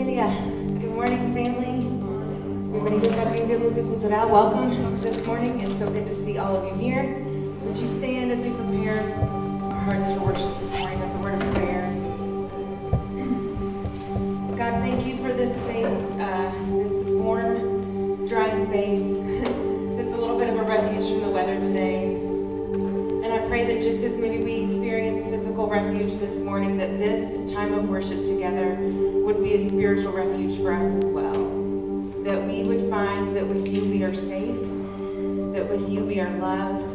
familia. Good morning, family. Bienvenidos a Greenville Multicultural. Welcome this morning. It's so good to see all of you here. Would you stand as we prepare our hearts for worship this morning with the word of prayer? God, thank you for this space, uh, this warm, dry space. it's a little bit of a refuge from the weather today. Pray that just as maybe we experience physical refuge this morning, that this time of worship together would be a spiritual refuge for us as well. That we would find that with you we are safe, that with you we are loved,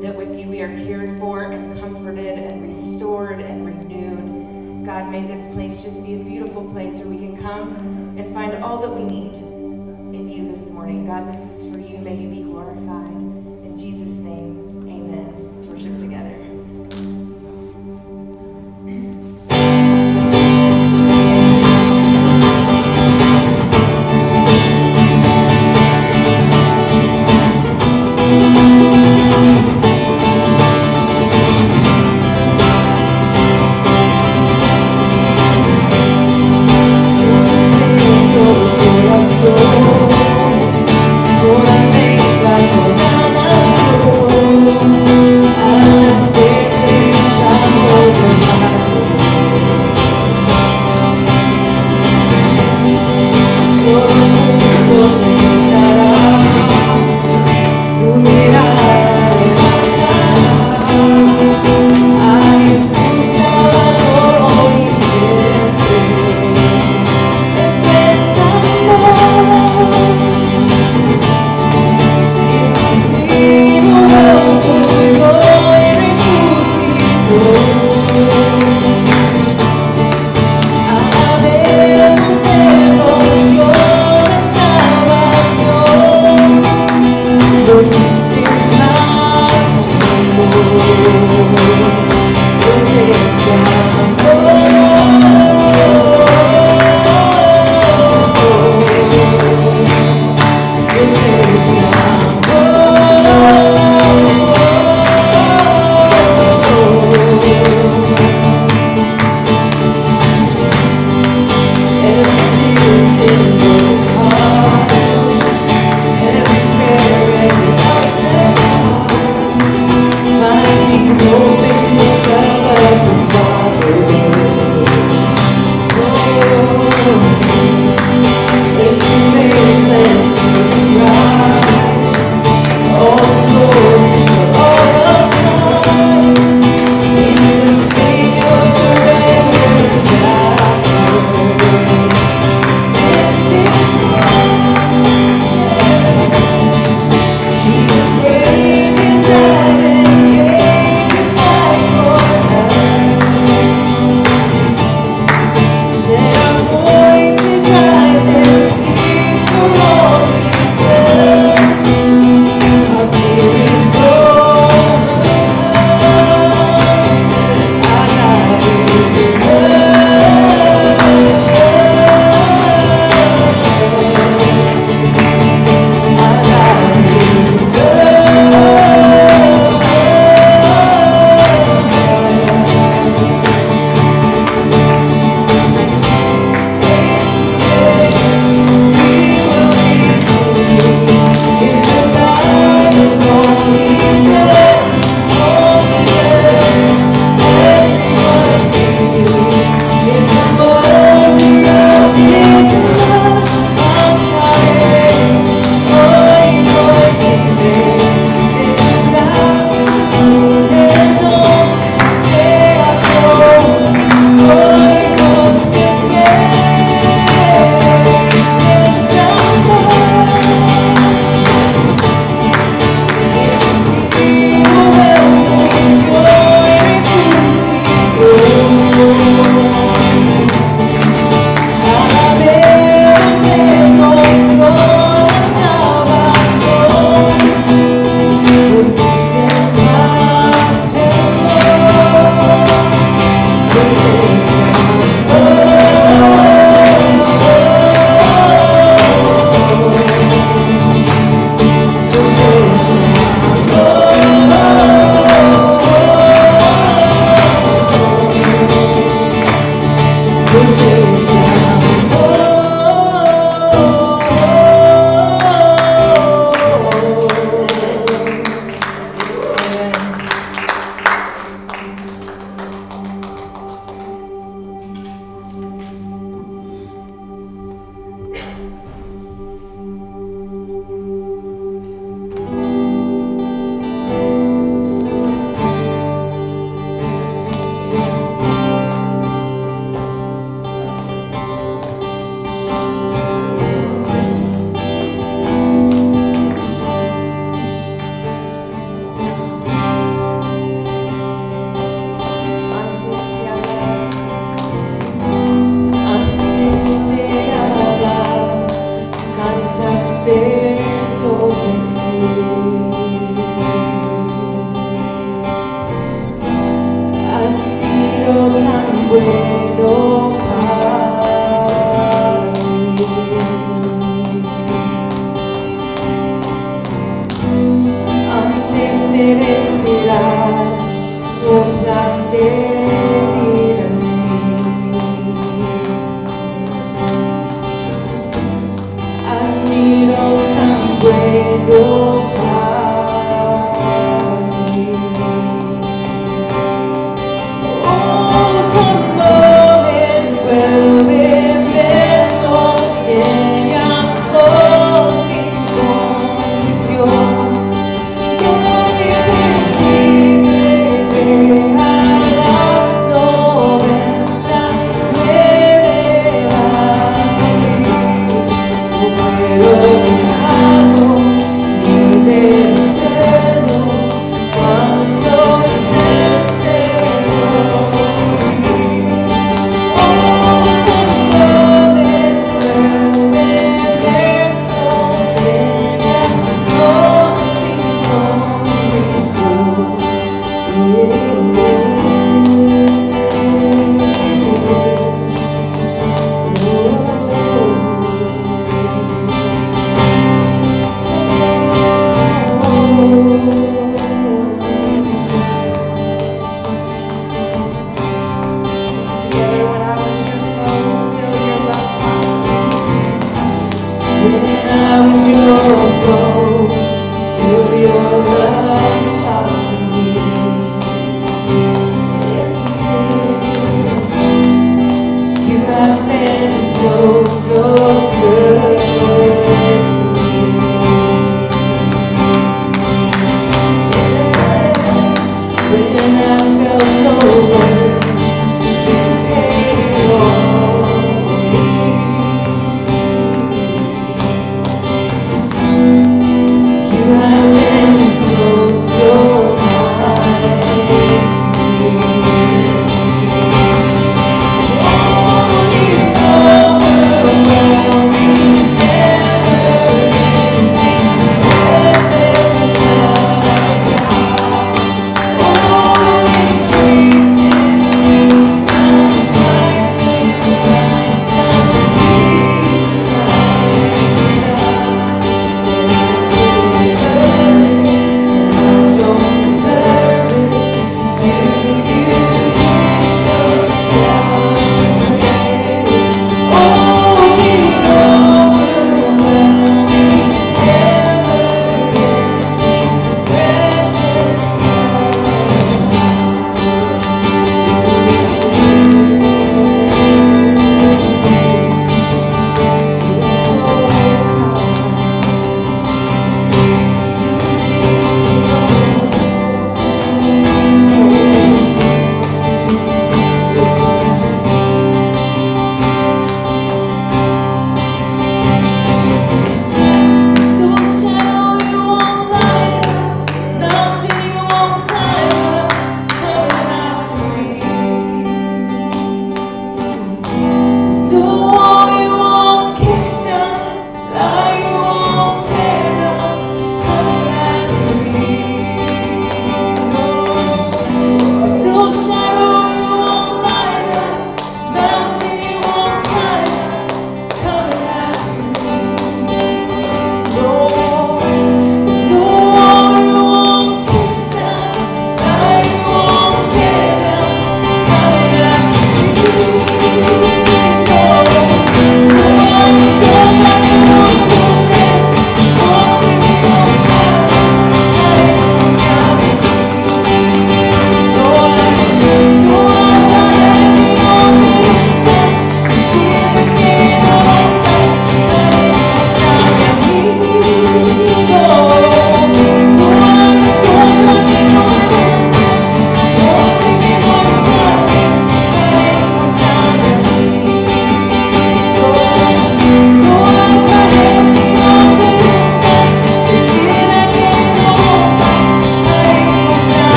that with you we are cared for and comforted and restored and renewed. God, may this place just be a beautiful place where we can come and find all that we need in you this morning. God, this is for you. May you be glorified. In Jesus' name, amen. Let's worship together.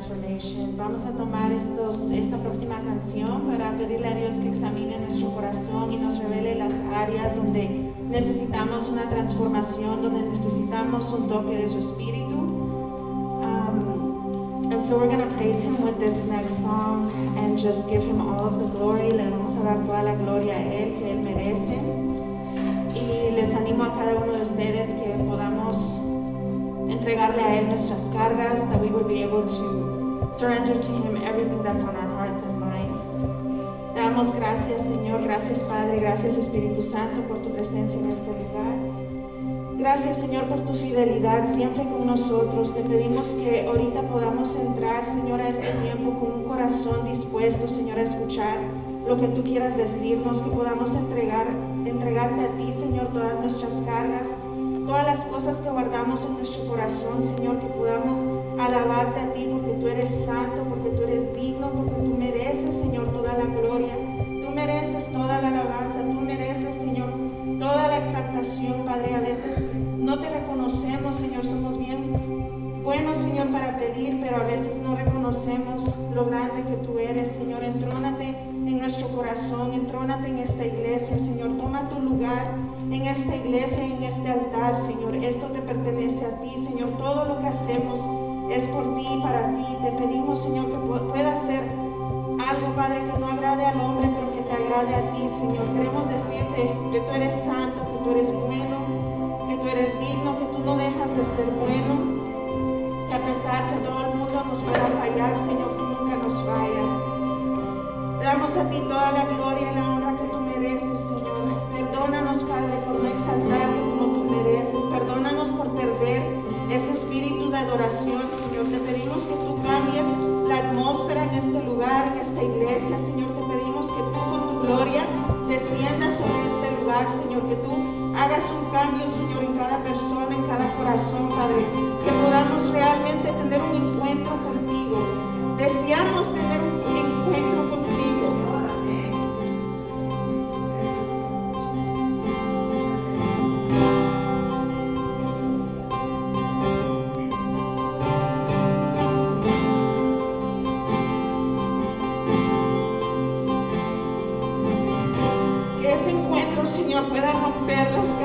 Transformation. Vamos a tomar estos, esta próxima canción para pedirle a Dios que examine nuestro corazón y nos revele las áreas donde necesitamos una transformación, donde necesitamos un toque de su espíritu. Um, and so we're going to praise Him with this next song and just give Him all of the glory. Le vamos a dar toda la gloria a Él que Él merece. Y les animo a cada uno de ustedes que podamos entregarle a Él nuestras cargas, that we would be able to surrender to Him everything that's on our hearts and minds. Damos gracias, Señor, gracias, Padre, gracias, Espíritu Santo, por tu presencia en este lugar. Gracias, Señor, por tu fidelidad siempre con nosotros. Te pedimos que ahorita podamos entrar, Señor, a este tiempo con un corazón dispuesto, Señor, a escuchar lo que tú quieras decirnos, que podamos entregar, entregarte a ti, Señor, todas nuestras cargas todas las cosas que guardamos en nuestro corazón, Señor, que podamos alabarte a ti porque tú eres santo, porque tú eres digno, porque tú mereces, Señor, toda la gloria. Tú mereces toda la alabanza, tú mereces, Señor, toda la exaltación, Padre. A veces no te reconocemos, Señor, somos bien buenos, Señor, para pedir, pero a veces no reconocemos lo grande que tú eres, Señor. Entrónate en nuestro corazón, entrónate en esta iglesia, Señor. Toma tu lugar en esta iglesia, en este altar, Señor. Esto te pertenece a ti, Señor. Todo lo que hacemos es por ti, para ti. Te pedimos, Señor, que pueda ser algo, Padre, que no agrade al hombre, pero que te agrade a ti, Señor. Queremos decirte que tú eres santo, que tú eres bueno, que tú eres digno, que tú no dejas de ser bueno, que a pesar que todo el mundo nos pueda fallar, Señor, tú nunca nos fallas. Te damos a ti toda la gloria y la honra que tú mereces, Señor. Perdónanos, Padre, por no exaltarte como tú mereces. Perdónanos por perder ese espíritu de adoración, Señor. Te pedimos que tú cambies la atmósfera en este lugar, en esta iglesia, Señor. Te pedimos que tú con tu gloria desciendas sobre este lugar, Señor. Que tú hagas un cambio, Señor, en cada persona, en cada corazón, Padre. Que podamos realmente tener un encuentro contigo. Deseamos tener un encuentro contigo. pueda romper las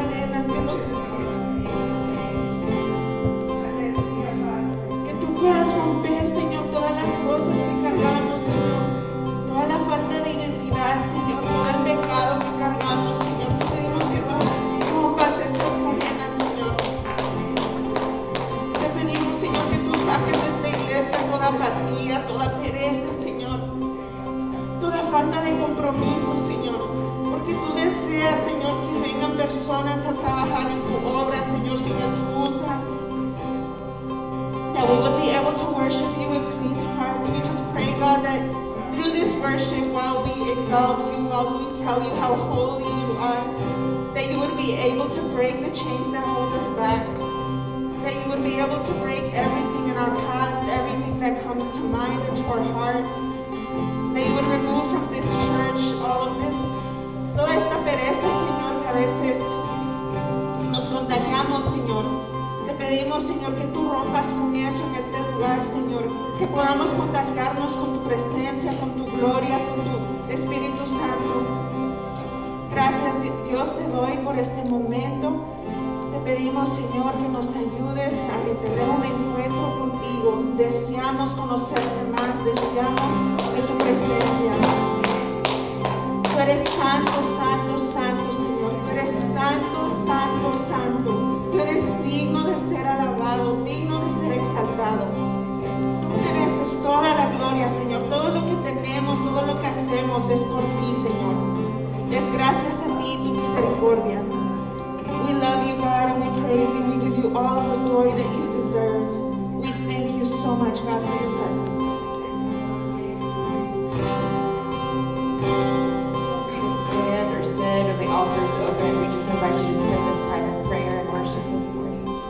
worship you with clean hearts. We just pray, God, that through this worship, while we exalt you, while we tell you how holy you are, that you would be able to break the chains that hold us back, that you would be able to break everything in our past, everything that comes to mind and to our heart, that you would remove from this church all of this, toda esta pereza, Señor, que a veces nos contagiamos, Señor. pedimos, Señor, que tú rompas con eso en este lugar, Señor. Que podamos contagiarnos con tu presencia, con tu gloria, con tu Espíritu Santo. Gracias, Dios, te doy por este momento. Te pedimos, Señor, que nos ayudes a tener un encuentro contigo. Deseamos conocerte más, deseamos de tu presencia. gracias, Señor. Todo lo que tenemos, todo lo que hacemos es por ti, Señor. Es gracias a ti, tu misericordia. We love you, God, and we praise you. We give you all of the glory that you deserve. We thank you so much, God, for your presence. stand or sit or the altars open. We just invite you to spend this time in prayer and worship this morning.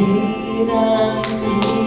Lean unto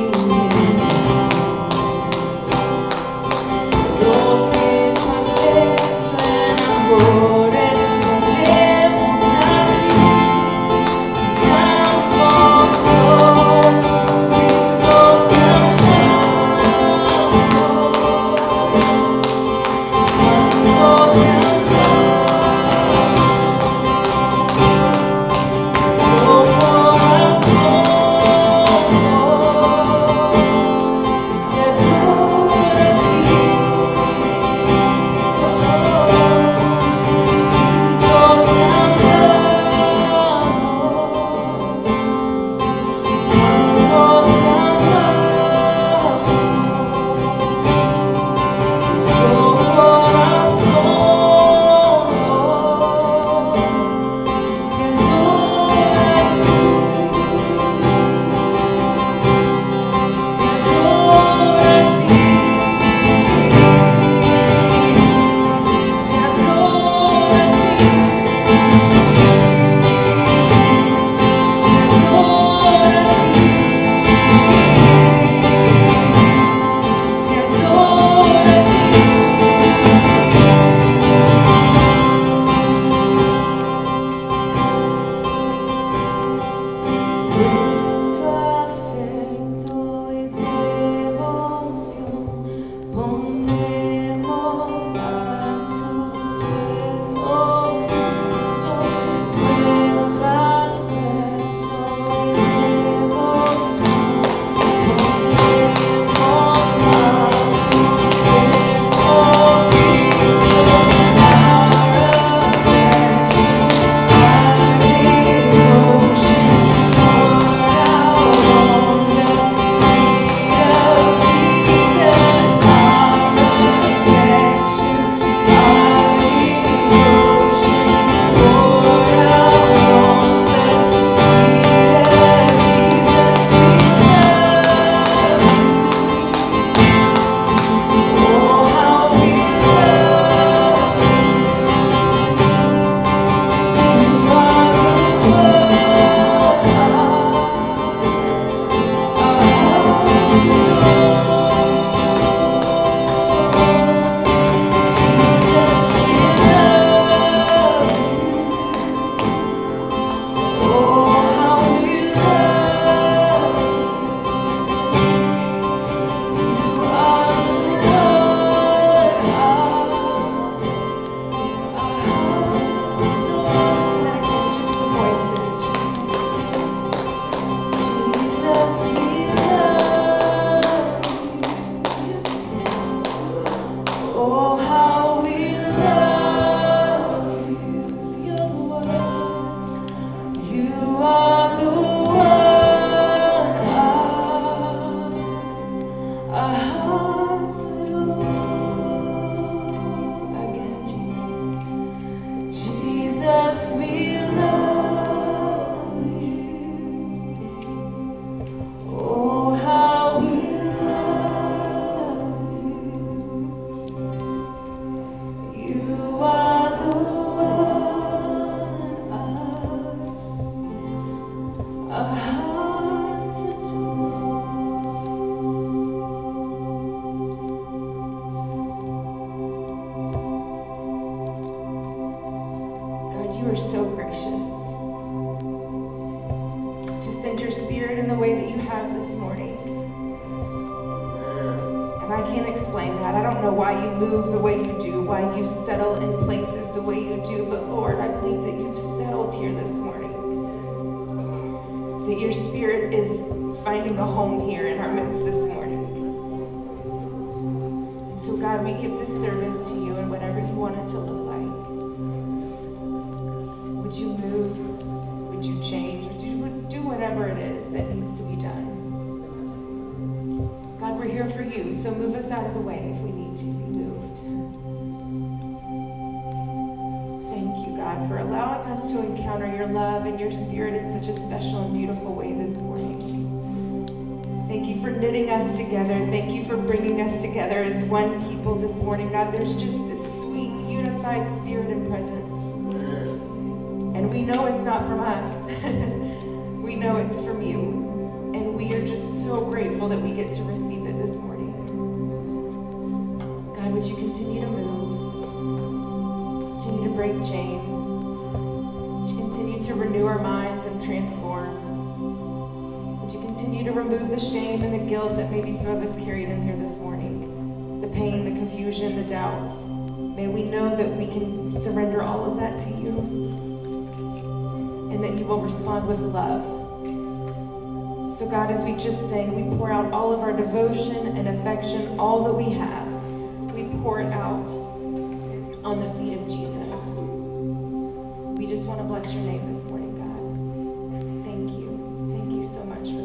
you are. And I can't explain that. I don't know why you move the way you do, why you settle in places the way you do, but Lord, I believe that you've settled here this morning. That your spirit is finding a home here in our midst this morning. And so, God, we give this service to you and whatever you want it to look like. So move us out of the way if we need to be moved. Thank you, God, for allowing us to encounter your love and your spirit in such a special and beautiful way this morning. Thank you for knitting us together. Thank you for bringing us together as one people this morning. God, there's just this sweet, unified spirit and presence. And we know it's not from us. we know it's from you. And we are just so grateful that we get to receive it this morning. Would you continue to move? Continue to break chains. Would you continue to renew our minds and transform? Would you continue to remove the shame and the guilt that maybe some of us carried in here this morning? The pain, the confusion, the doubts. May we know that we can surrender all of that to you and that you will respond with love. So, God, as we just sang, we pour out all of our devotion and affection, all that we have. Pour it out on the feet of Jesus. We just want to bless your name this morning, God. Thank you. Thank you so much